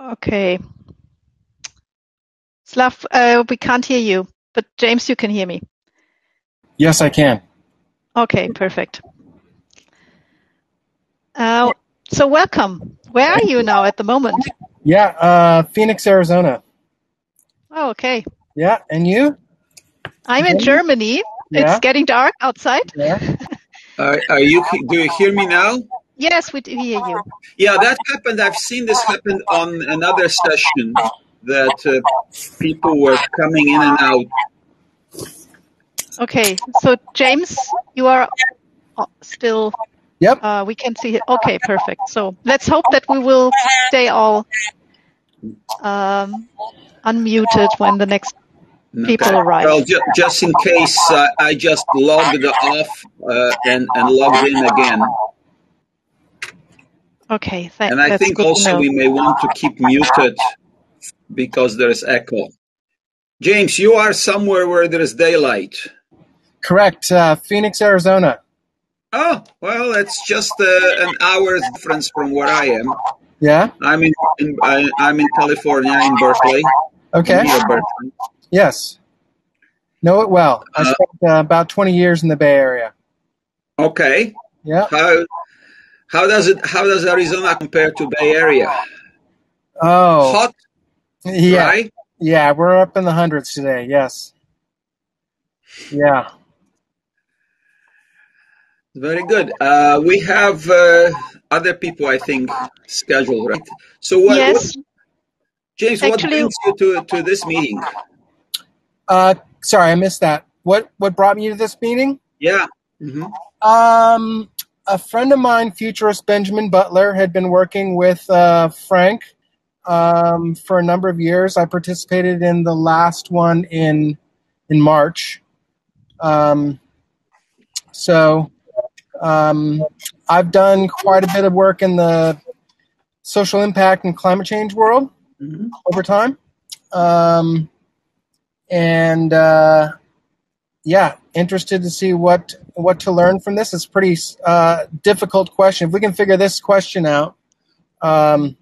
Okay. Slav, uh, we can't hear you, but James, you can hear me. Yes, I can. Okay, perfect. Uh, so welcome. Where are you now at the moment? Yeah, uh, Phoenix, Arizona. Oh, okay. Yeah, and you? I'm in Germany. Yeah. It's getting dark outside. Yeah. Uh, are you? Do you hear me now? Yes, we do hear you. Yeah, that happened. I've seen this happen on another session that uh, people were coming in and out. Okay, so James, you are uh, still. Yep. Uh, we can see. Okay, perfect. So let's hope that we will stay all um, unmuted when the next people arrive. Well, ju- just in case, uh, I just logged off uh, and and logged in again. Okay, tha- And I that's think also we may want to keep muted because there is echo. James, you are somewhere where there is daylight. Correct. Uh, Phoenix, Arizona. Oh, well, it's just uh, an hour's difference from where I am. Yeah. I'm in, in I, I'm in California, in Berkeley. Okay. near Berkeley. Yes. Know it well. I Uh, spent uh, about 20 years in the Bay Area. Okay. Yeah. How how does it how does Arizona compare to Bay Area? Oh. Hot, Yeah. right? Yeah. We're up in the hundreds today. Yes. Yeah. Very good. Uh, we have uh, other people, I think, scheduled, right? So what, Yes, what James, what brings you to to this meeting? Uh, sorry, I missed that. What What brought me to this meeting? Yeah. hmm Um, a friend of mine, futurist Benjamin Butler, had been working with uh, Frank um, for a number of years. I participated in the last one in in March. Um, so um, I've done quite a bit of work in the social impact and climate change world hmm over time. Um, and uh, yeah, interested to see what what to learn from this. It's a pretty uh, difficult question. If we can figure this question out, um,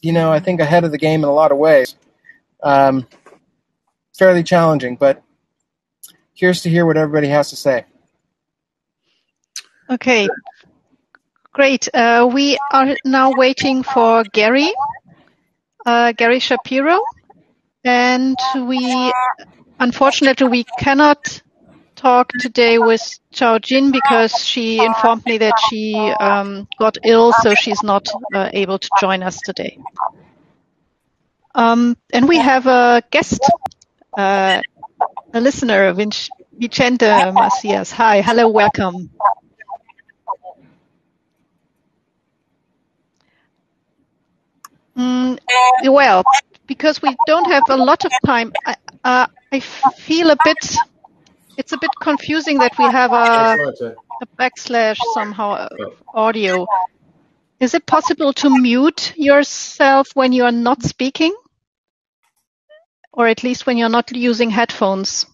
you know, I think ahead of the game in a lot of ways. Um, fairly challenging, but curious to hear what everybody has to say. Okay, great. Uh, we are now waiting for Gary, uh, Gary Shapiro, and we unfortunately we cannot talk today with Chao Jin because she informed me that she um, got ill, so she's not uh, able to join us today. Um, and we have a guest, uh, a listener, Vicente Macias. Hi, hello, welcome. Mm, well, because we don't have a lot of time, I, uh, I feel a bit. It's a bit confusing that we have a, a backslash somehow audio. Is it possible to mute yourself when you are not speaking, or at least when you're not using headphones?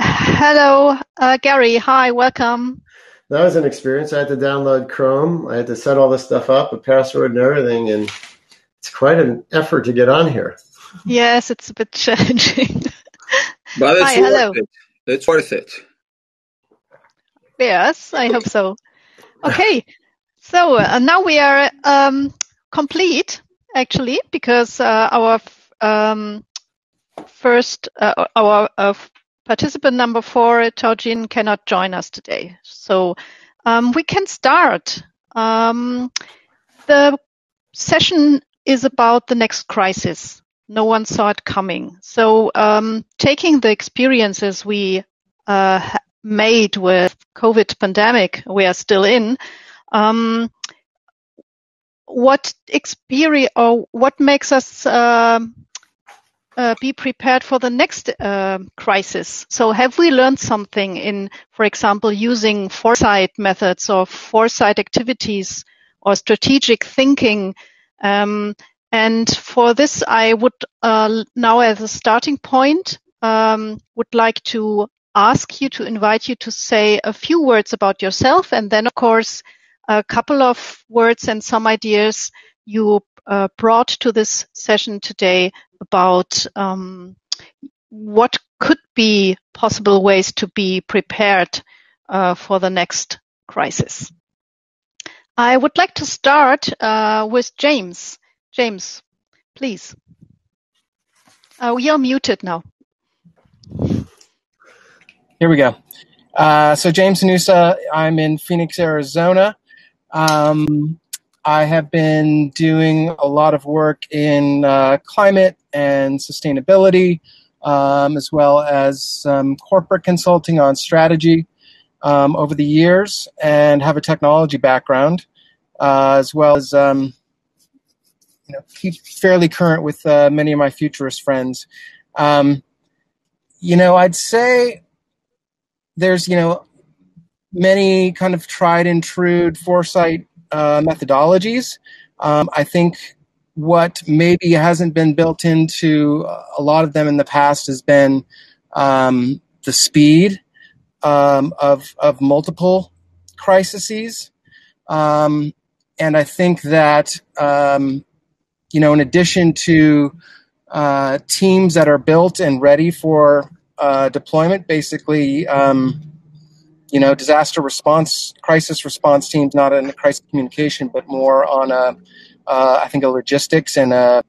Hello, uh, Gary. Hi, welcome. That was an experience. I had to download Chrome. I had to set all this stuff up, a password and everything, and it's quite an effort to get on here. Yes, it's a bit challenging. But it's Hi, worth hello. it. It's worth it. Yes, I hope so. Okay, so uh, now we are um, complete, actually, because uh, our f- um, first, uh, our uh, participant number four, Chao Jin, cannot join us today. So um, we can start. Um, the session is about the next crisis. No one saw it coming. So um, taking the experiences we uh, made with COVID pandemic we are still in, um, what experience or what makes us um uh, be prepared for the next uh, crisis? So have we learned something in, for example, using foresight methods or foresight activities or strategic thinking? Um, and for this, I would uh, now, as a starting point, um, would like to ask you to invite you to say a few words about yourself, and then, of course, a couple of words and some ideas you uh, brought to this session today about um, what could be possible ways to be prepared uh, for the next crisis. I would like to start uh, with James. James, please. Uh, we are muted now. Here we go. Uh, so James Hanusa, I'm in Phoenix, Arizona. Um, I have been doing a lot of work in uh, climate and sustainability, um, as well as some corporate consulting on strategy um, over the years, and have a technology background, uh, as well as um, you know, keep fairly current with uh, many of my futurist friends. Um, you know, I'd say there's you know many kind of tried and true foresight uh, methodologies. Um, I think what maybe hasn't been built into a lot of them in the past has been um, the speed um, of of multiple crises, um, and I think that um, you know, in addition to uh, teams that are built and ready for uh, deployment, basically, um, you know, disaster response, crisis response teams, not in crisis communication, but more on a, uh, I think, a logistics and a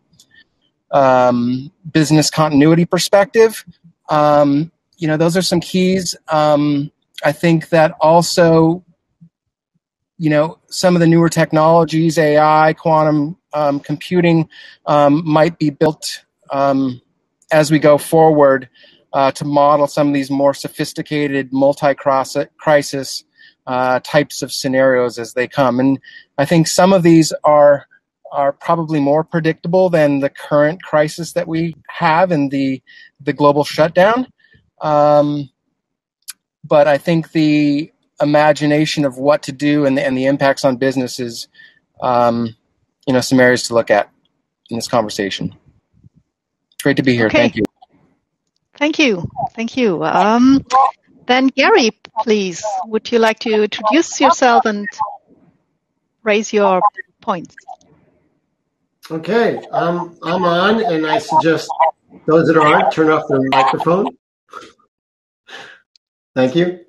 um, business continuity perspective. Um, you know, those are some keys. Um, I think that also, you know, some of the newer technologies, AI, quantum um, computing, um, might be built um, as we go forward uh, to model some of these more sophisticated multi-crisis uh, types of scenarios as they come. And I think some of these are are probably more predictable than the current crisis that we have in the the global shutdown. Um, but I think the imagination of what to do and the, and the impacts on businesses, um, you know, some areas to look at in this conversation. Great to be here. Okay. Thank you. Thank you. Thank you. Um, then Gary, please, would you like to introduce yourself and raise your points? Okay, um, I'm on, and I suggest those that aren't turn off their microphone. Thank you.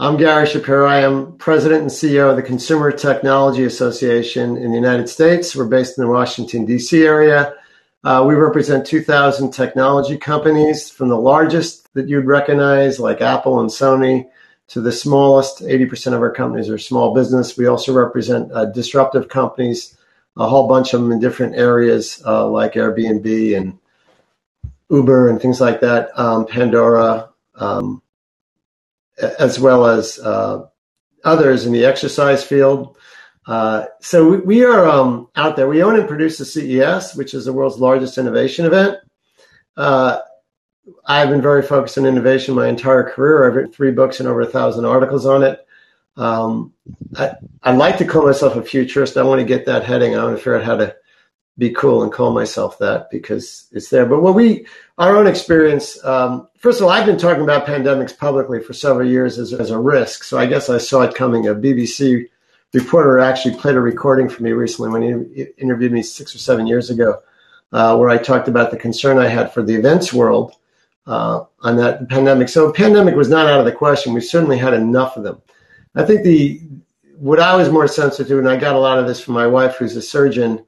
I'm Gary Shapiro. I am president and CEO of the Consumer Technology Association in the United States. We're based in the Washington, D.C. area. Uh, we represent 2,000 technology companies, from the largest that you'd recognize, like Apple and Sony, to the smallest. 80% of our companies are small business. We also represent uh, disruptive companies, a whole bunch of them in different areas, uh, like Airbnb and Uber and things like that, um, Pandora, um, as well as uh, others in the exercise field. Uh, so we, we are um, out there. We own and produce the CES, which is the world's largest innovation event. Uh, I've been very focused on innovation my entire career. I've written three books and over a thousand articles on it. Um, I, I like to call myself a futurist. I want to get that heading. I want to figure out how to be cool and call myself that because it's there. But what we, our own experience, um, first of all, I've been talking about pandemics publicly for several years as, as a risk. So I guess I saw it coming. A BBC reporter actually played a recording for me recently when he interviewed me six or seven years ago, uh, where I talked about the concern I had for the events world uh, on that pandemic. So pandemic was not out of the question. We certainly had enough of them. I think the what I was more sensitive to, and I got a lot of this from my wife, who's a surgeon.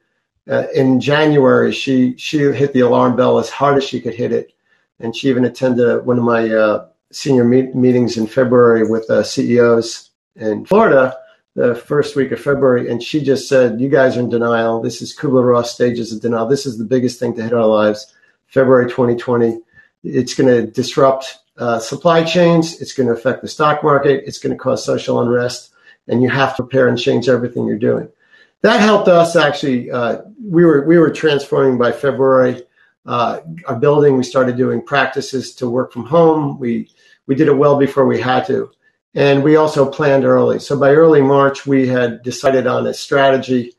Uh, in January, she she hit the alarm bell as hard as she could hit it, and she even attended one of my uh, senior meet- meetings in February with uh, CEOs in Florida the first week of February, and she just said, "You guys are in denial. This is Kubler Ross stages of denial. This is the biggest thing to hit our lives." February 2020. It's going to disrupt uh, supply chains. It's going to affect the stock market. It's going to cause social unrest, and you have to prepare and change everything you're doing. That helped us actually. Uh, we were we were transforming by February. Uh, our building. We started doing practices to work from home. We we did it well before we had to. And we also planned early. So by early March, we had decided on a strategy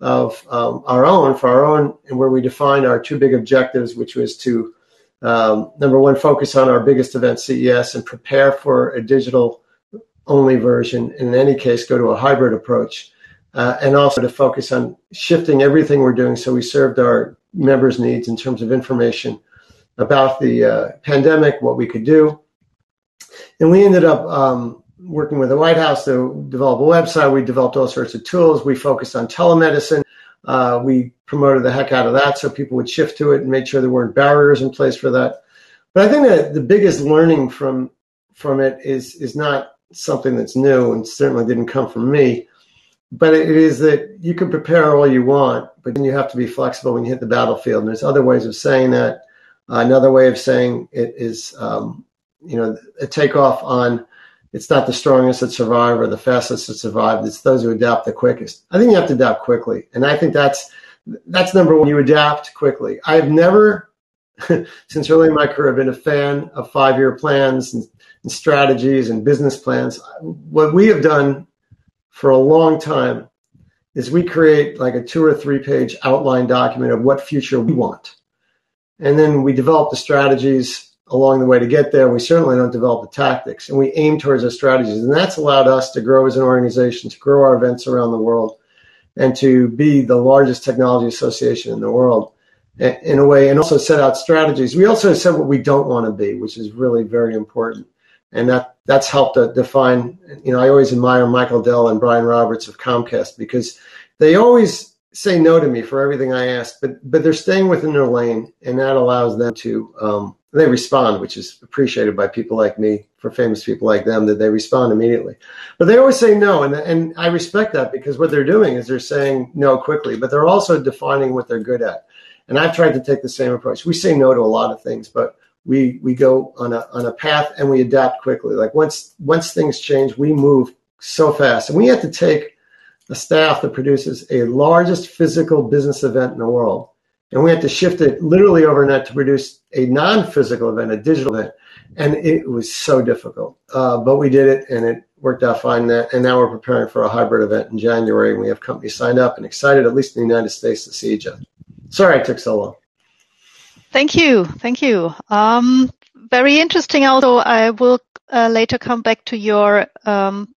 of um, our own for our own, and where we defined our two big objectives, which was to um, number one, focus on our biggest event, CES, and prepare for a digital only version. And in any case, go to a hybrid approach. Uh, and also to focus on shifting everything we're doing so we served our members' needs in terms of information about the uh, pandemic, what we could do. And we ended up um, working with the White House to develop a website. We developed all sorts of tools. We focused on telemedicine. Uh, we promoted the heck out of that so people would shift to it and make sure there weren't barriers in place for that. But I think that the biggest learning from from it is is not something that's new and certainly didn't come from me. But it is that you can prepare all you want, but then you have to be flexible when you hit the battlefield. And there's other ways of saying that. Another way of saying it is, um, you know, a takeoff on it's not the strongest that survive or the fastest that survive. It's those who adapt the quickest. I think you have to adapt quickly, and I think that's that's number one. You adapt quickly. I've never, since early in my career, been a fan of five-year plans and, and strategies and business plans. What we have done for a long time is we create like a two or three page outline document of what future we want. And then we develop the strategies along the way to get there. We certainly don't develop the tactics and we aim towards those strategies. And that's allowed us to grow as an organization, to grow our events around the world, and to be the largest technology association in the world eh, in a way, and also set out strategies. We also said what we don't want to be, which is really very important. And that that's helped to define, you know, I always admire Michael Dell and Brian Roberts of Comcast because they always say no to me for everything I ask, but but they're staying within their lane, and that allows them to um, they respond, which is appreciated by people like me, for famous people like them, that they respond immediately. But they always say no, and and I respect that because what they're doing is they're saying no quickly, but they're also defining what they're good at. And I've tried to take the same approach. We say no to a lot of things, but we we go on a on a path and we adapt quickly. Like once once things change, we move so fast, and we have to take a staff that produces a largest physical business event in the world and we had to shift it literally overnight to produce a non-physical event, a digital event, and it was so difficult. Uh, but we did it, and it worked out fine. That, and now we're preparing for a hybrid event in January, and we have companies signed up and excited, at least in the United States, to see each other. Sorry, I took so long. Thank you, thank you. Um, very interesting. Although I will uh, later come back to your um,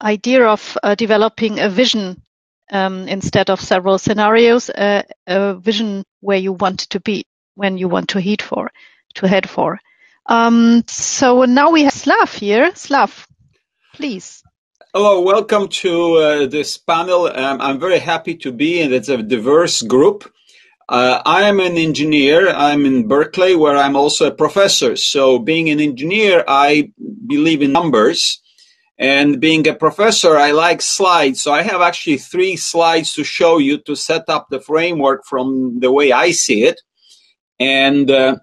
idea of uh, developing a vision um, instead of several scenarios, uh, a vision where you want to be when you want to head for, to head for. Um, so now we have Slav here. Slav, please. Hello, welcome to uh, this panel. Um, I'm very happy to be, and it's a diverse group. Uh, I am an engineer. I'm in Berkeley, where I'm also a professor. So, being an engineer, I believe in numbers. And being a professor, I like slides. So I have actually three slides to show you to set up the framework from the way I see it. And uh,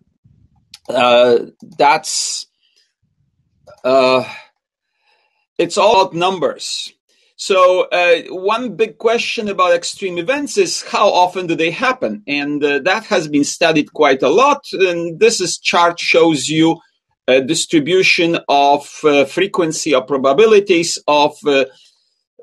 uh, that's, uh, it's all about numbers. So uh, one big question about extreme events is how often do they happen? And uh, that has been studied quite a lot. And this is chart shows you a distribution of uh, frequency or probabilities of uh,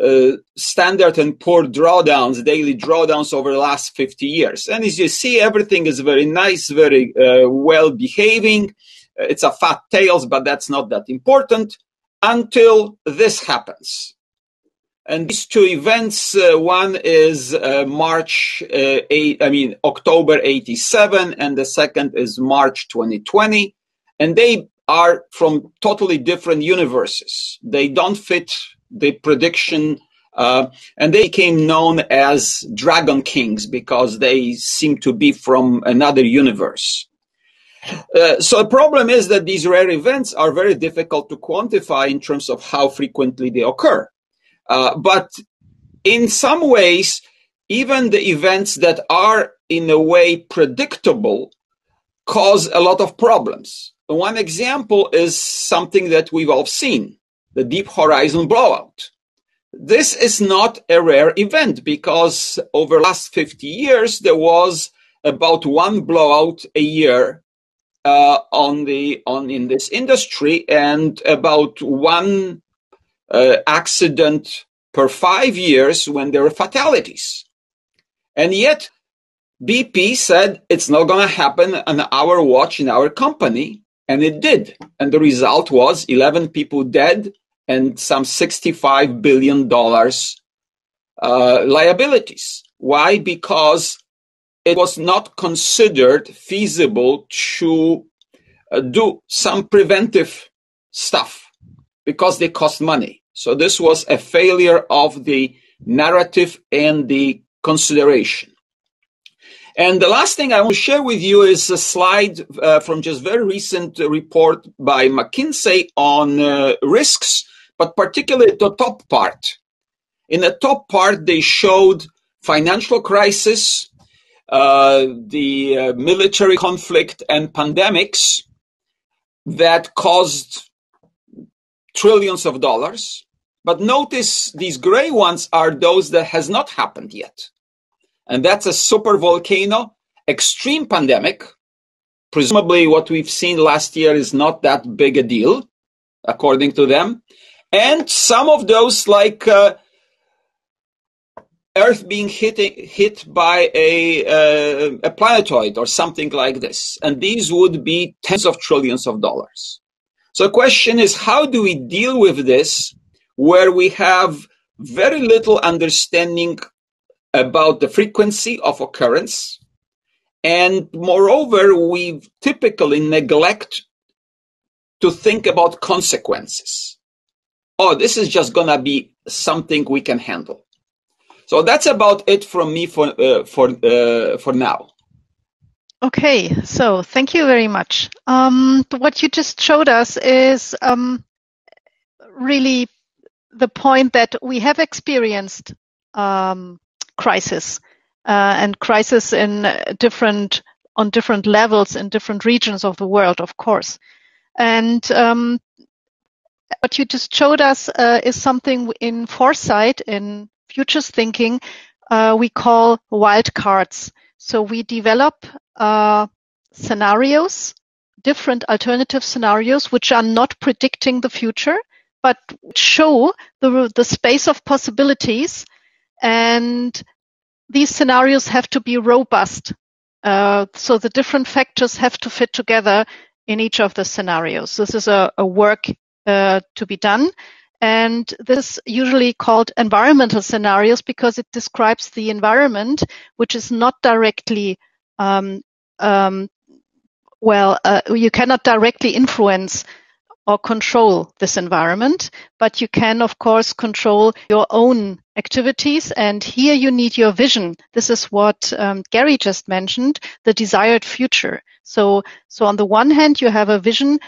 uh, standard and poor drawdowns, daily drawdowns over the last 50 years. And as you see, everything is very nice, very uh, well behaving. It's a fat tails, but that's not that important until this happens. And these two events, uh, one is uh, March eight, I mean October 87, and the second is March 2020. And they are from totally different universes. They don't fit the prediction, uh, and they became known as Dragon Kings because they seem to be from another universe. Uh, so the problem is that these rare events are very difficult to quantify in terms of how frequently they occur. Uh, but in some ways, even the events that are in a way predictable cause a lot of problems. One example is something that we've all seen, the Deep Horizon blowout. This is not a rare event because over the last 50 years, there was about one blowout a year uh, on the on in this industry and about one uh, accident per five years when there were fatalities. And yet, BP said it's not going to happen on our watch in our company. And it did. And the result was 11 people dead and some $65 billion uh, liabilities. Why? Because it was not considered feasible to uh, do some preventive stuff because they cost money. So this was a failure of the narrative and the consideration. And the last thing I want to share with you is a slide uh, from just very recent report by McKinsey on uh, risks, but particularly the top part. In the top part, they showed financial crisis, uh, the uh, military conflict and pandemics that caused trillions of dollars. But notice these gray ones are those that has not happened yet and that's a super volcano, extreme pandemic. Presumably, what we've seen last year is not that big a deal, according to them. And some of those, like uh, Earth being hit, hit by a, uh, a planetoid or something like this. And these would be tens of trillions of dollars. So the question is, how do we deal with this where we have very little understanding about the frequency of occurrence. And moreover, we typically neglect to think about consequences. Oh, this is just going to be something we can handle. So that's about it from me for uh, for uh, for now. Okay, so thank you very much. Um, what you just showed us is um, really the point that we have experienced um, crisis uh, and crisis in different on different levels in different regions of the world, of course. And um, what you just showed us uh, is something in foresight, in futures thinking, uh, we call wildcards. So we develop uh, scenarios, different alternative scenarios, which are not predicting the future, but show the, the space of possibilities and these scenarios have to be robust. Uh, so the different factors have to fit together in each of the scenarios. This is a, a work uh, to be done. And this is usually called environmental scenarios because it describes the environment, which is not directly, um, um, well, uh, you cannot directly influence or control this environment, but you can, of course, control your own activities. And here you need your vision. This is what um, Gary just mentioned, the desired future. So, so on the one hand, you have a vision,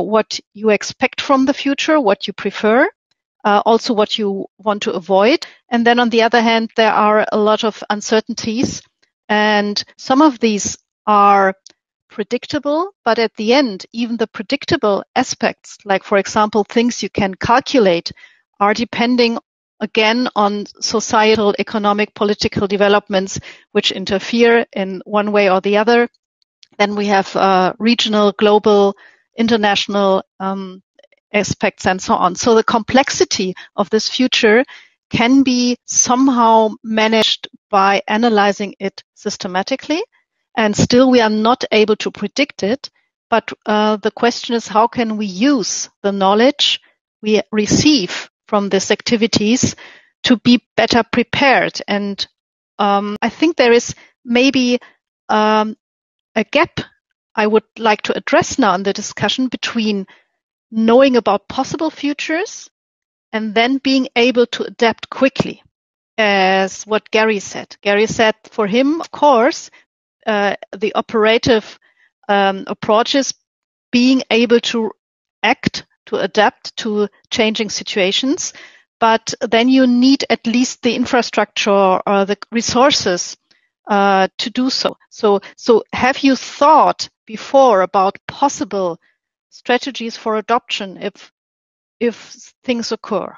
what you expect from the future, what you prefer, uh, also what you want to avoid. And then on the other hand, there are a lot of uncertainties. And some of these are predictable, but at the end, even the predictable aspects, like for example, things you can calculate, are depending again on societal, economic, political developments which interfere in one way or the other. Then we have uh, regional, global, international um, aspects and so on. So the complexity of this future can be somehow managed by analyzing it systematically and still we are not able to predict it. But uh, the question is, how can we use the knowledge we receive from these activities to be better prepared? And um, I think there is maybe um, a gap I would like to address now in the discussion between knowing about possible futures and then being able to adapt quickly as what Gary said. Gary said for him, of course, uh, the operative um, approaches being able to act to adapt to changing situations but then you need at least the infrastructure or the resources uh, to do so. So, so have you thought before about possible strategies for adoption if if things occur?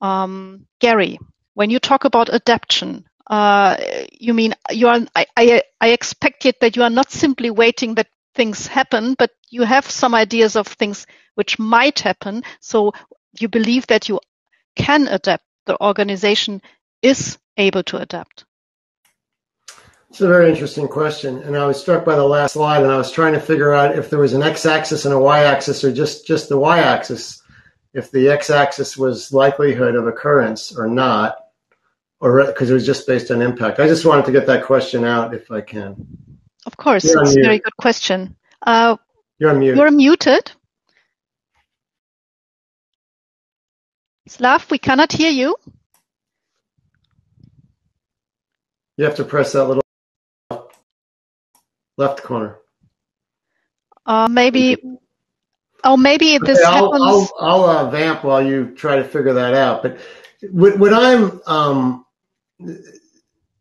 Um, Gary, when you talk about adaptation, uh, you mean you are? I, I, I expect it that you are not simply waiting that things happen, but you have some ideas of things which might happen. So you believe that you can adapt. The organization is able to adapt. It's a very interesting question, and I was struck by the last slide, and I was trying to figure out if there was an x-axis and a y-axis, or just just the y-axis. if the x-axis was likelihood of occurrence or not, or because it was just based on impact. I just wanted to get that question out if I can. Of course, you're it's a very good question. Uh, you're unmuted. You're muted. Slav, we cannot hear you. You have to press that little left corner. Uh, maybe. Oh, maybe this okay, I'll, happens. I'll, I'll uh, vamp while you try to figure that out. But what, what I'm um,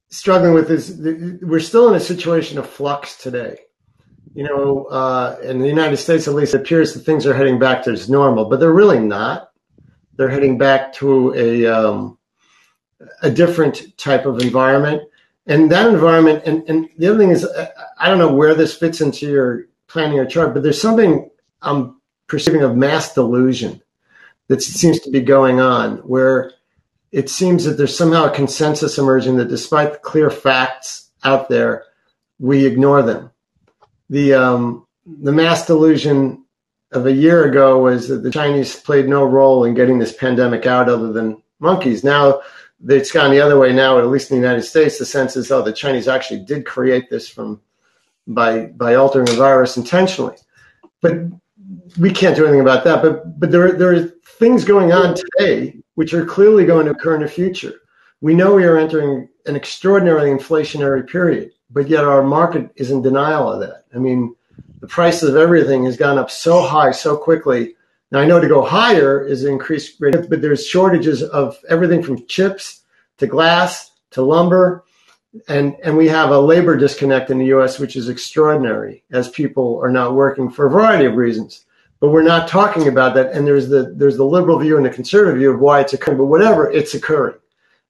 struggling with is we're still in a situation of flux today. You know, uh, in the United States, at least, it appears that things are heading back to normal, but they're really not. They're heading back to a um, a different type of environment, and that environment. And, and the other thing is, I don't know where this fits into your planning or chart, but there's something I'm perceiving of mass delusion that seems to be going on, where it seems that there's somehow a consensus emerging that despite the clear facts out there, we ignore them. The um, the mass delusion of a year ago was that the Chinese played no role in getting this pandemic out other than monkeys. Now it's gone the other way. Now, at least in the United States, the sense is oh, the Chinese actually did create this from by by altering the virus intentionally. But we can't do anything about that. But but there there are things going on today which are clearly going to occur in the future. We know we are entering an extraordinarily inflationary period, but yet our market is in denial of that. I mean, the price of everything has gone up so high so quickly. Now I know to go higher is increased but there's shortages of everything from chips to glass to lumber. And, and we have a labor disconnect in the US, which is extraordinary as people are not working for a variety of reasons but we're not talking about that. And there's the there's the liberal view and the conservative view of why it's occurring. But whatever, it's occurring.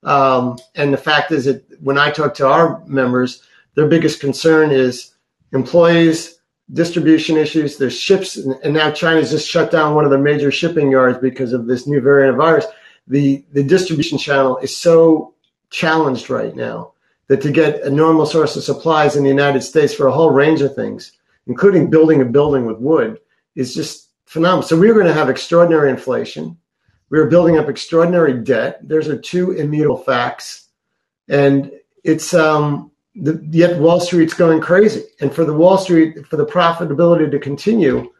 Um, and the fact is that when I talk to our members, their biggest concern is employees, distribution issues. There's ships, and now China's just shut down one of their major shipping yards because of this new variant of virus. The the distribution channel is so challenged right now that to get a normal source of supplies in the United States for a whole range of things, including building a building with wood, is just phenomenal. So we are going to have extraordinary inflation. We are building up extraordinary debt. Those are two immutable facts, and it's um, the, yet Wall Street's going crazy. And for the Wall Street, for the profitability to continue,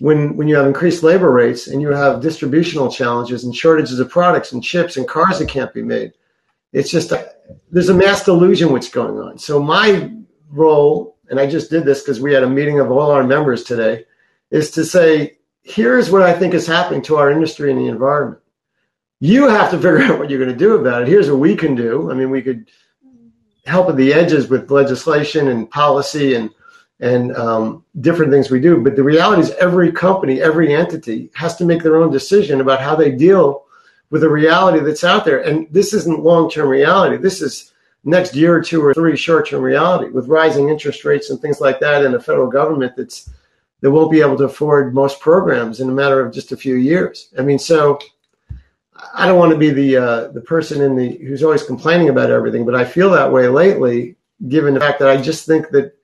when when you have increased labor rates and you have distributional challenges and shortages of products and chips and cars that can't be made, it's just a, there's a mass delusion what's going on. So my role, and I just did this because we had a meeting of all our members today is to say, here's what I think is happening to our industry and the environment. You have to figure out what you're going to do about it. Here's what we can do. I mean, we could help at the edges with legislation and policy and and um, different things we do. But the reality is, every company, every entity has to make their own decision about how they deal with the reality that's out there. And this isn't long term reality. This is next year or two or three short term reality with rising interest rates and things like that, and a federal government that's that won't be able to afford most programs in a matter of just a few years. I mean, so I don't want to be the uh, the person in the who's always complaining about everything, but I feel that way lately, given the fact that I just think that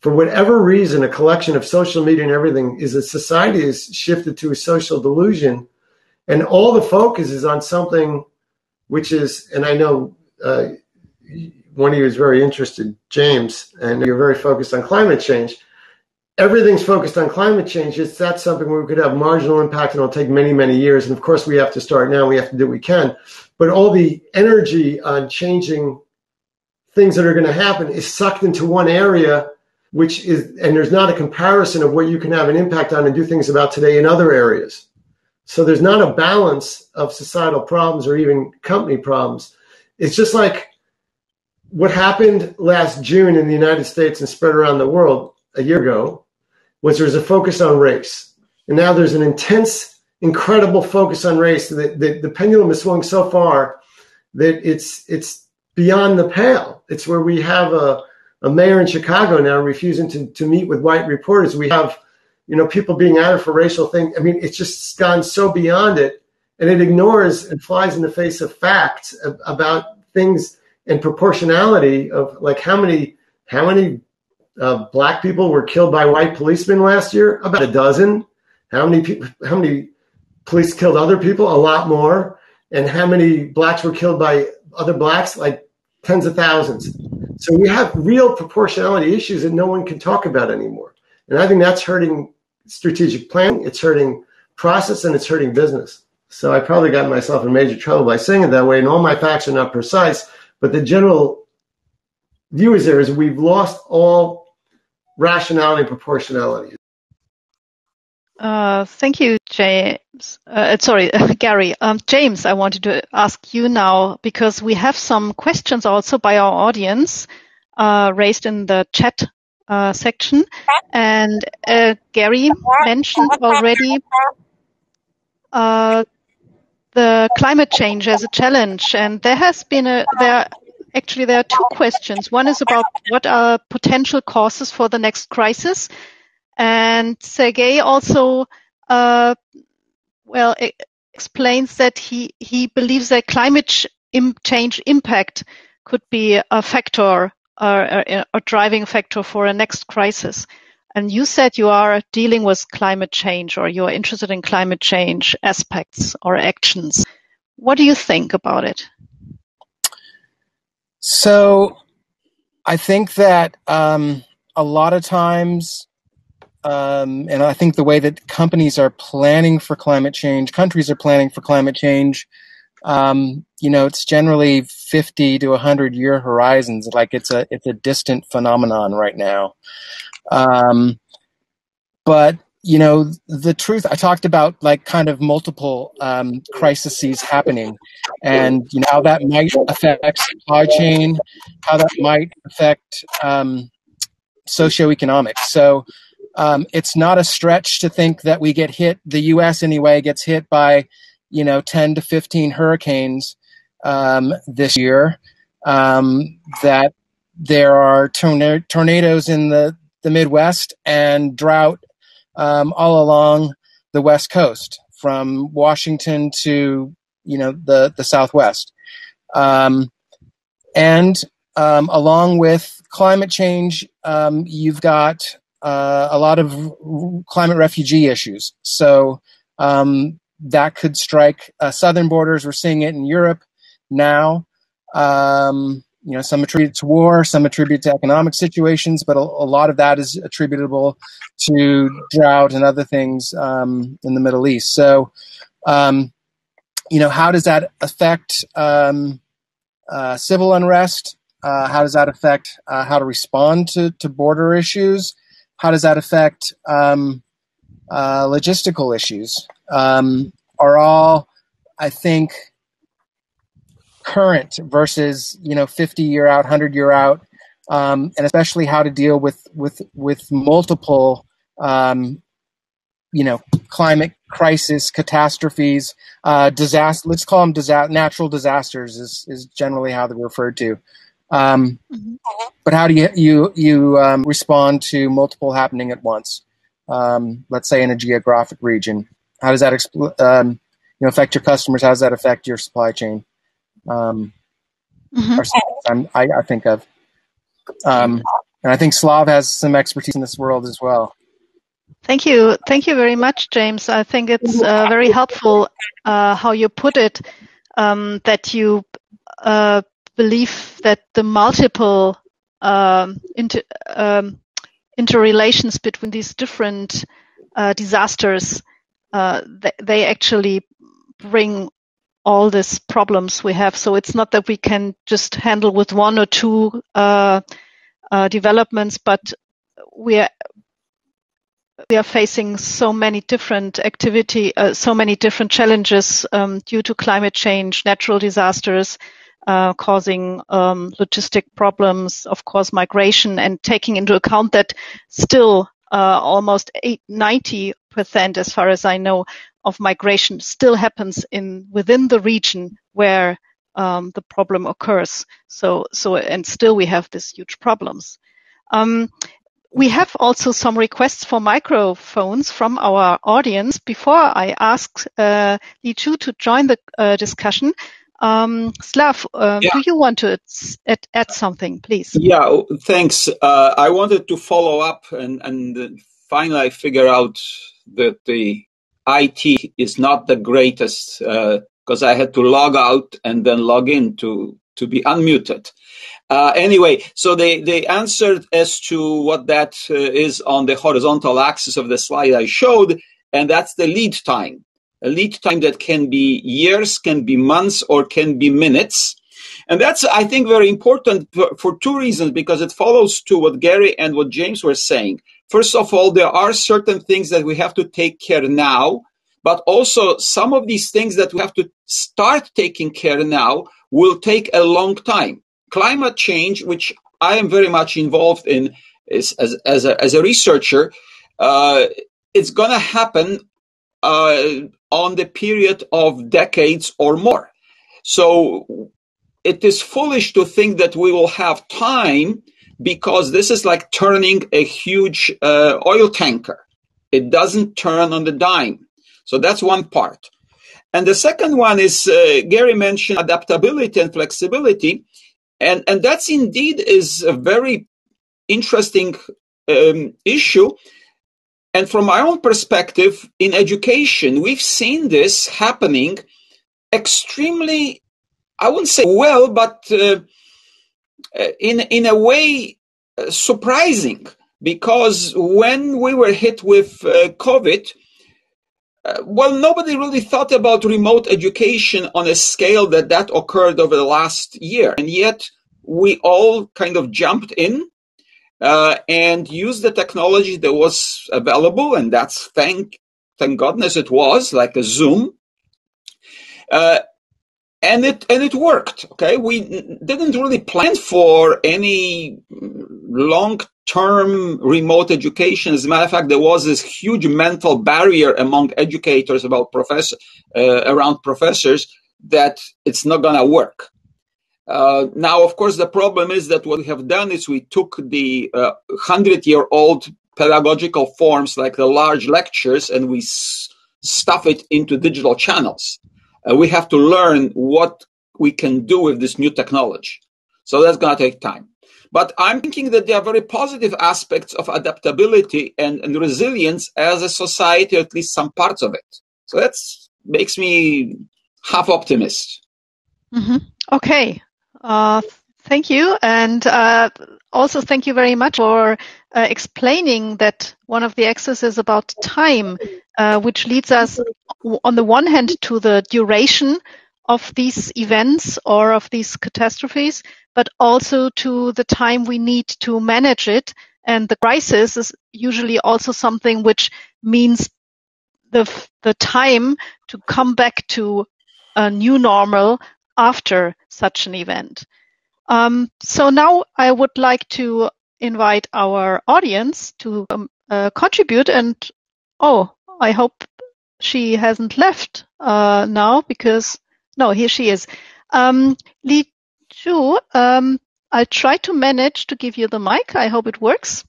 for whatever reason, a collection of social media and everything is that society has shifted to a social delusion, and all the focus is on something which is, and I know uh, one of you is very interested, James, and you're very focused on climate change everything's focused on climate change. It's that's something where we could have marginal impact and it'll take many, many years. And of course, we have to start now. We have to do what we can. But all the energy on changing things that are going to happen is sucked into one area, which is, and there's not a comparison of what you can have an impact on and do things about today in other areas. So there's not a balance of societal problems or even company problems. It's just like what happened last June in the United States and spread around the world a year ago was there was a focus on race. And now there's an intense, incredible focus on race. The, the, the pendulum is swung so far that it's it's beyond the pale. It's where we have a, a mayor in Chicago now refusing to, to meet with white reporters. We have, you know, people being added for racial things. I mean, it's just gone so beyond it. And it ignores and flies in the face of facts about things and proportionality of like how many how many black people were killed by white policemen last year? About a dozen. How many people? How many police killed other people? A lot more. And how many blacks were killed by other blacks? Like tens of thousands. So we have real proportionality issues that no one can talk about anymore. And I think that's hurting strategic planning, it's hurting process, and it's hurting business. So I probably got myself in major trouble by saying it that way. And all my facts are not precise, but the general view is there is we've lost all rationality and proportionality. Uh, thank you, James. Uh, sorry, Gary. Um, James, I wanted to ask you now because we have some questions also by our audience uh, raised in the chat uh, section, and uh, Gary mentioned already uh, the climate change as a challenge, and there has been a there actually there are two questions. One is about what are potential causes for the next crisis, and Sergey also uh, well explains that he he believes that climate change impact could be a factor or a, a driving factor for a next crisis. And you said you are dealing with climate change or you are interested in climate change aspects or actions. What do you think about it? So I think that um, a lot of times, um, and I think the way that companies are planning for climate change, countries are planning for climate change, um, you know, it's generally 50 to 100 year horizons. Like it's a it's a distant phenomenon right now. Um, but you know, the truth. I talked about like kind of multiple um, crises happening, and you know how that might affect supply chain, how that might affect um, socioeconomics. So. Um, it's not a stretch to think that we get hit. The U.S. anyway gets hit by, you know, 10 to 15 hurricanes um, this year. Um, that there are torna- tornadoes in the the Midwest and drought um, all along the West Coast, from Washington to you know the the Southwest, um, and um, along with climate change, um, you've got uh, a lot of climate refugee issues. So um, that could strike uh, southern borders. We're seeing it in Europe now. Um, you know, some attribute to war, some attribute to economic situations, but a, a lot of that is attributable to drought and other things um, in the Middle East. So, um, you know, how does that affect um, uh, civil unrest? Uh, how does that affect uh, how to respond to, to border issues? How does that affect um, uh, logistical issues? Um, are all, I think, current versus you know 50 year out 100 year out um, and especially how to deal with with with multiple um, you know climate crisis catastrophes uh, disaster let's call them natural disasters is, is generally how they're referred to. Um, mm-hmm. but how do you you you um, respond to multiple happening at once? Um, let's say in a geographic region. How does that expl- um, you know affect your customers? How does that affect your supply chain um, mm-hmm. I, I, think of. Um, and I think Slav has some expertise in this world as well. Thank you. Thank you very much, James. I think it's uh, very helpful uh, how you put it um, that you uh, believe that the multiple um, inter, um, interrelations between these different uh, disasters, uh, they, they actually bring all these problems we have. So it's not that we can just handle with one or two uh, uh, developments, but we are we are facing so many different activity, uh, so many different challenges um, due to climate change, natural disasters, uh, causing um, logistic problems, of course, migration, and taking into account that still uh, almost eight, 90 percent, as far as I know, of migration still happens in within the region where um, the problem occurs. So, so, and still we have these huge problems. Um, we have also some requests for microphones from our audience. Before I ask uh, Li Chu to join the uh, discussion, um, Slav, uh, yeah. do you want to add, add, something, please? Yeah, thanks. Uh, I wanted to follow up and, and finally I figure out that the IT is not the greatest because uh, I had to log out and then log in to to be unmuted. Uh, anyway, so they, they answered as to what that uh, is on the horizontal axis of the slide I showed, and that's the lead time. A lead time that can be years, can be months, or can be minutes. And that's, I think, very important for, for two reasons, because it follows to what Gary and what James were saying. First of all, there are certain things that we have to take care now, but also some of these things that we have to start taking care now will take a long time climate change, which I am very much involved in is, as, as, a, as a researcher, uh, it's going to happen uh, on the period of decades or more. So it is foolish to think that we will have time because this is like turning a huge uh, oil tanker. It doesn't turn on the dime. So that's one part. And the second one is uh, Gary mentioned adaptability and flexibility and and that's indeed is a very interesting um, issue and from my own perspective in education we've seen this happening extremely i wouldn't say well but uh, in in a way uh, surprising because when we were hit with uh, covid uh, well, nobody really thought about remote education on a scale that that occurred over the last year, and yet we all kind of jumped in uh, and used the technology that was available, and that's thank thank goodness it was like a Zoom. And it and it worked. Okay, we didn't really plan for any long term remote education. As a matter of fact, there was this huge mental barrier among educators about professor uh, around professors that it's not going to work. Uh, now, of course, the problem is that what we have done is we took the uh, hundred year old pedagogical forms like the large lectures and we s- stuff it into digital channels. Uh, we have to learn what we can do with this new technology. So that's going to take time. But I'm thinking that there are very positive aspects of adaptability and, and resilience as a society, at least some parts of it. So that makes me half optimist. Mm-hmm. Okay. Uh, thank you. And uh, also thank you very much for uh, explaining that one of the axes is about time, uh, which leads us on the one hand to the duration of these events or of these catastrophes, but also to the time we need to manage it. And the crisis is usually also something which means the, the time to come back to a new normal after such an event. Um, so now I would like to invite our audience to um, uh, contribute and oh, I hope she hasn't left uh, now because no, here she is. Um, Li Chu, um, I'll try to manage to give you the mic. I hope it works.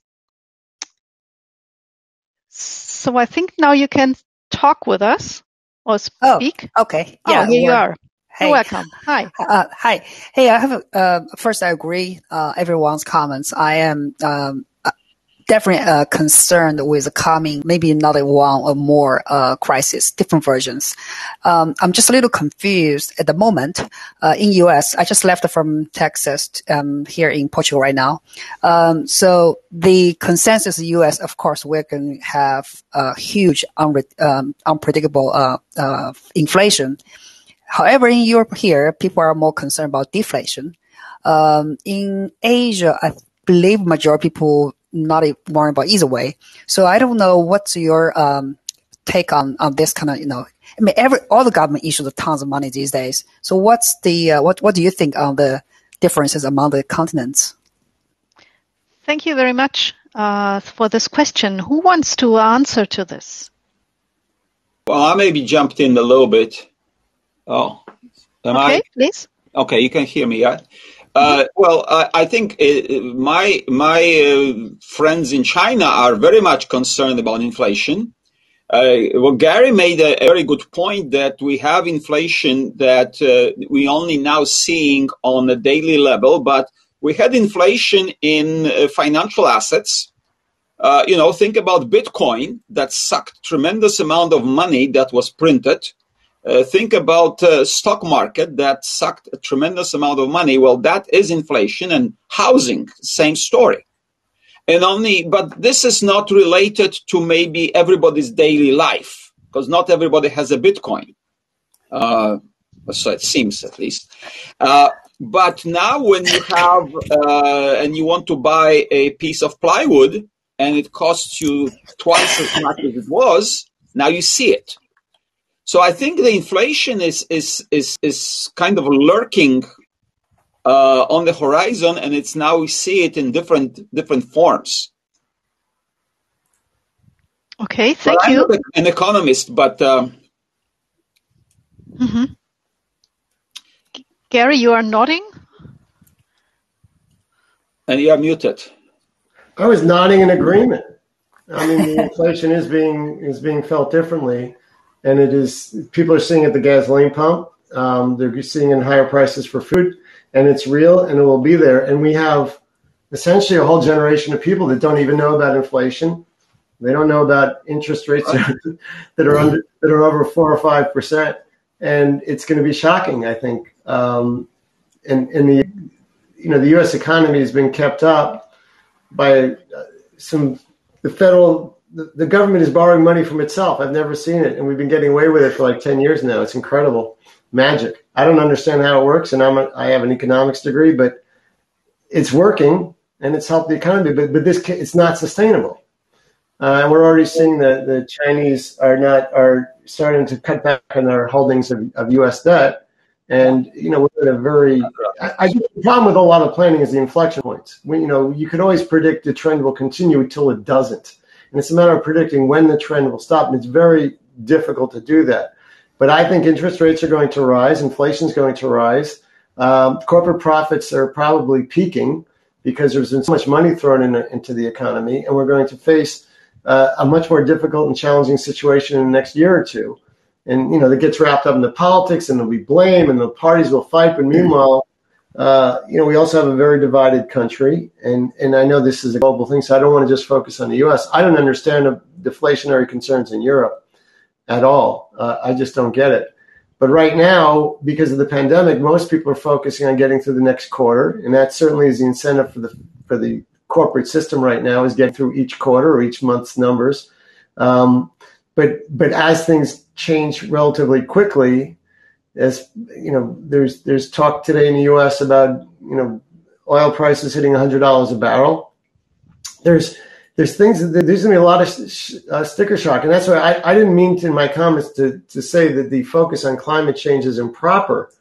So I think now you can talk with us or oh, speak. Oh, okay. Yeah, oh, here you are. Hey. You're welcome. Hi. Uh, hi. Hey, I have a, uh, first, I agree uh, everyone's comments. I am um, definitely uh, concerned with coming, maybe another one or more uh, crisis, different versions. Um, I'm just a little confused at the moment. Uh, in US, I just left from Texas um, here in Portugal right now. Um, so the consensus in US, of course, we're going to have a huge, unre- um, unpredictable uh, uh, inflation. However, in Europe here, people are more concerned about deflation. Um, in Asia, I believe majority people not worrying about either way. So I don't know what's your um, take on on this kind of you know. I mean, every all the government issues tons of money these days. So what's the uh, what what do you think on the differences among the continents? Thank you very much uh, for this question. Who wants to answer to this? Well, I maybe jumped in a little bit. Oh, am okay, I? please. Okay, you can hear me, yeah? Uh, well, I, I think uh, my my uh, friends in China are very much concerned about inflation. Uh, well, Gary made a, a, very good point that we have inflation that uh, we only now seeing on a daily level, but we had inflation in uh, financial assets. Uh, you know, think about Bitcoin that sucked tremendous amount of money that was printed. Uh, think about uh, stock market that sucked a tremendous amount of money. Well, that is inflation and housing, same story. And only, but this is not related to maybe everybody's daily life because not everybody has a Bitcoin. Uh, so it seems at least. Uh, but now, when you have uh, and you want to buy a piece of plywood and it costs you twice as much as it was, now you see it. So I think the inflation is is is is kind of lurking uh, on the horizon, and it's now we see it in different different forms. Okay, thank well, you. I'm not an economist, but. Um, mm-hmm. Gary, you are nodding. And you are muted. I was nodding in agreement. I mean, the inflation is being is being felt differently, and it is people are seeing at the gasoline pump. Um, they're seeing in higher prices for food, and it's real, and it will be there. And we have essentially a whole generation of people that don't even know about inflation. They don't know about interest rates that are under that are over four or five percent, and it's going to be shocking. I think um, and, and the you know the U.S. economy has been kept up by uh, some the federal the, government is borrowing money from itself. I've never seen it, and we've been getting away with it for like ten years now. It's incredible, magic. I don't understand how it works, and I'm a, I have an economics degree, but it's working and it's helped the economy. But but this it's not sustainable, uh, and we're already seeing that the Chinese are not are starting to cut back on their holdings of, of U.S. debt and you know, we're in a very. I, I the problem with a lot of planning is the inflection points. When you know, you can always predict the trend will continue until it doesn't, and it's a matter of predicting when the trend will stop. And it's very difficult to do that. But I think interest rates are going to rise, inflation is going to rise. Um, corporate profits are probably peaking because there's been so much money thrown in, into the economy, and we're going to face uh, a much more difficult and challenging situation in the next year or two and you know that gets wrapped up in the politics and there'll be blame and the parties will fight but meanwhile uh, you know we also have a very divided country and and i know this is a global thing so i don't want to just focus on the us i don't understand deflationary concerns in europe at all. Uh, i just don't get it. But right now because of the pandemic most people are focusing on getting through the next quarter and that certainly is the incentive for the for the corporate system right now is getting through each quarter or each month's numbers. Um, but but as things change relatively quickly, as you know, there's there's talk today in the U.S. about you know oil prices hitting hundred dollars a barrel. There's there's things that there's going to be a lot of sh- uh, sticker shock, and that's why I, I didn't mean to, in my comments to to say that the focus on climate change is improper.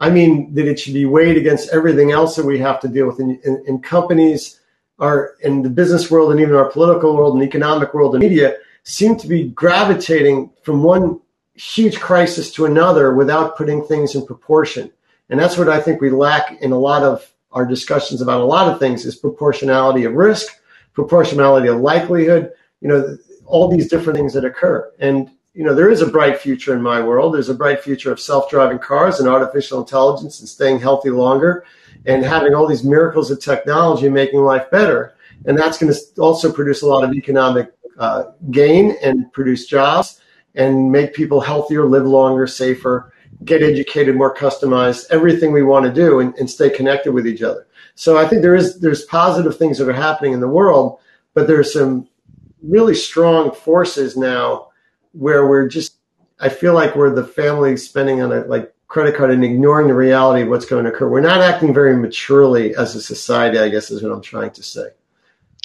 I mean that it should be weighed against everything else that we have to deal with, in companies are in the business world and even our political world and economic world and media seem to be gravitating from one huge crisis to another without putting things in proportion. And that's what I think we lack in a lot of our discussions about a lot of things is proportionality of risk, proportionality of likelihood, you know, all these different things that occur. And, you know, there is a bright future in my world. There's a bright future of self-driving cars and artificial intelligence and staying healthy longer and having all these miracles of technology making life better. And that's going to also produce a lot of economic uh, gain and produce jobs and make people healthier, live longer, safer, get educated, more customized, everything we want to do and, and stay connected with each other. So I think there is there's positive things that are happening in the world, but there's some really strong forces now where we're just I feel like we're the family spending on a like credit card and ignoring the reality of what's going to occur. We're not acting very maturely as a society, I guess is what I'm trying to say.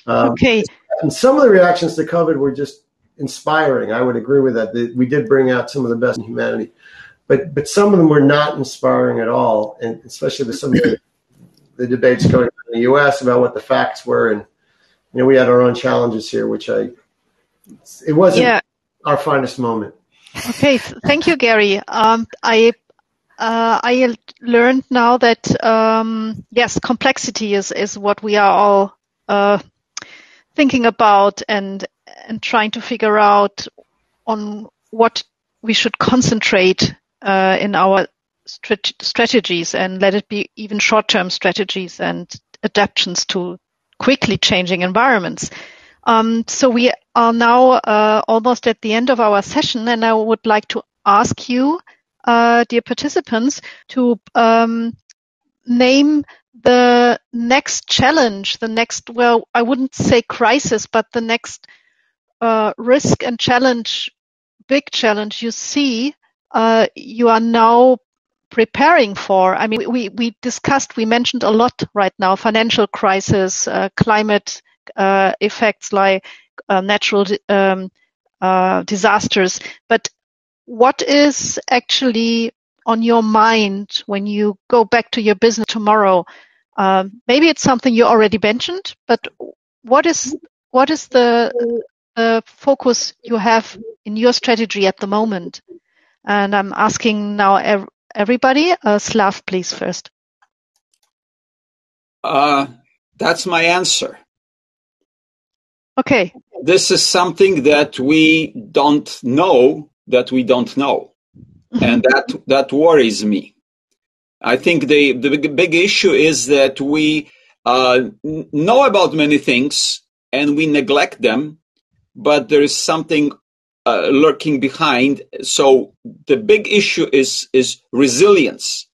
Um, okay. And some of the reactions to COVID were just inspiring. I would agree with that. We did bring out some of the best in humanity, but but some of them were not inspiring at all, and especially with some of the, the debates going on in the U.S. about what the facts were, and you know we had our own challenges here, which I it wasn't yeah. our finest moment. Okay, thank you, Gary. Um, I uh, I learned now that um, yes, complexity is is what we are all uh, thinking about and and trying to figure out on what we should concentrate uh, in our strat- strategies and let it be even short-term strategies and adaptations to quickly changing environments. Um, so we are now uh, almost at the end of our session, and I would like to ask you, uh, dear participants, to um, name the next challenge, the next, well, I wouldn't say crisis, but the next uh, risk and challenge, big challenge you see, uh, you are now preparing for. I mean, we, we discussed, we mentioned a lot right now, financial crisis, uh, climate uh, effects like uh, natural um, uh, disasters. But what is actually on your mind when you go back to your business tomorrow? Um, maybe it's something you already mentioned, but what is what is the, the focus you have in your strategy at the moment? And I'm asking now ev- everybody. Uh, Slav, please first. Uh, that's my answer. Okay. This is something that we don't know that we don't know. And that that worries me. I think the the big, big issue is that we uh, know about many things and we neglect them, but there is something uh, lurking behind. So the big issue is is resilience,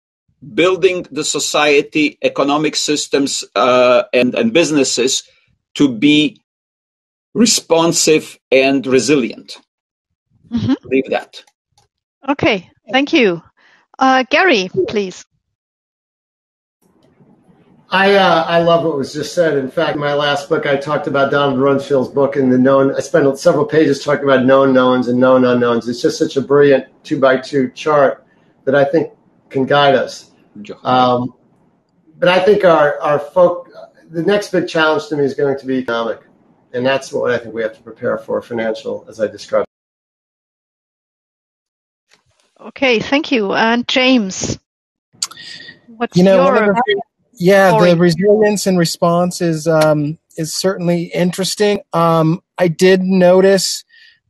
building the society, economic systems, uh, and and businesses to be responsive and resilient. Mhm. Leave that. Okay. Thank you. Uh, Gary, please. I uh, I love what was just said. In fact, my last book, I talked about Donald Rumsfeld's book and the known. I spent several pages talking about known knowns and known unknowns. It's just such a brilliant two by two chart that I think can guide us. Um, but I think our our folk, the next big challenge to me is going to be economic, and that's what I think we have to prepare for. Financial, as I described. Okay. Thank you. And James, what's You know, your yeah, story? the resilience and response is um, is certainly interesting. Um, I did notice,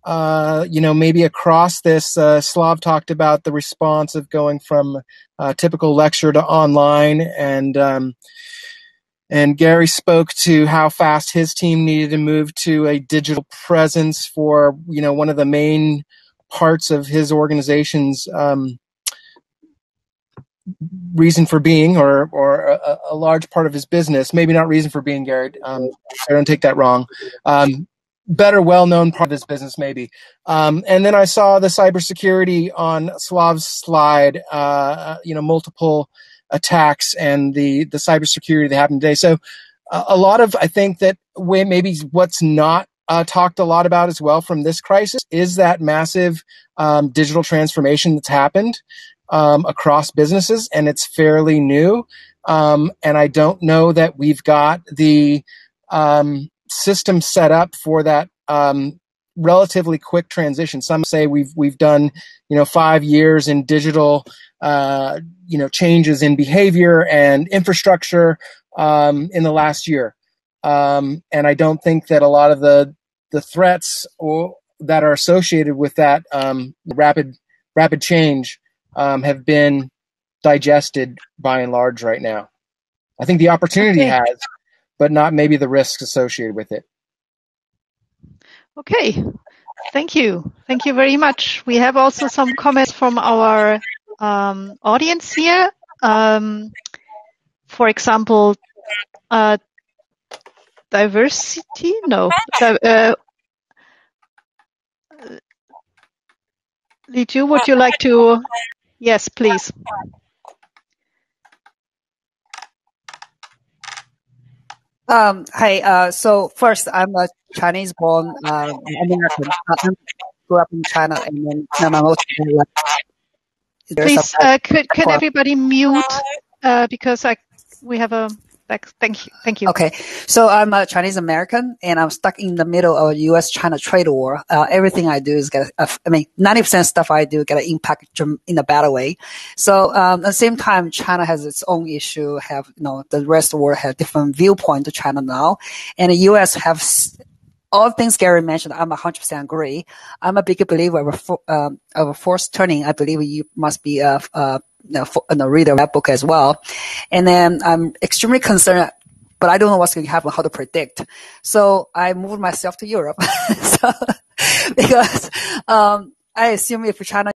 uh, you know, maybe across this, uh, Slav talked about the response of going from uh, typical lecture to online, and um, and Gary spoke to how fast his team needed to move to a digital presence for you know one of the main parts of his organization's um, reason for being or or a, a large part of his business. Maybe not reason for being Gary um, i don't take that wrong. Um, better well-known part of his business maybe. Um, and then i saw the cybersecurity on slav's slide uh, you know multiple attacks and the the cybersecurity that happened today. So uh, a lot of i think that way maybe what's not uh, talked a lot about as well from this crisis is that massive um, digital transformation that's happened um, across businesses, and it's fairly new. Um, and I don't know that we've got the um, system set up for that um, relatively quick transition. Some say we've we've done you know five years in digital uh, you know changes in behavior and infrastructure um, in the last year. Um, and I don't think that a lot of the the threats or, that are associated with that um, rapid rapid change um, have been digested by and large right now. I think the opportunity Okay. has, but not maybe the risks associated with it. Okay. Thank you. Thank you very much. We have also some comments from our um, audience here. Um, for example, uh, diversity? No. Di- uh, Liju, would you like to? Yes, please. Um, hey, uh, so first, I'm a Chinese born uh, American. I grew up in China and then now I'm also there's Please, uh, could could everybody mute uh, because I we have a Thank you. Thank you. Okay, so I'm a Chinese American, and I'm stuck in the middle of a U.S.-China trade war. Uh, everything I do is get, uh, I mean, 90% stuff I do get an impact in a bad way. So um, at the same time, China has its own issue. Have you know the rest of the world have different viewpoint to China now, and the U.S. have. All things Gary mentioned, I'm 100% agree. I'm a big believer of um, of a Fourth Turning. I believe you must be a, a, a reader of that book as well. And then I'm extremely concerned but I don't know what's going to happen, how to predict. So I moved myself to Europe. so, because um, I assume if China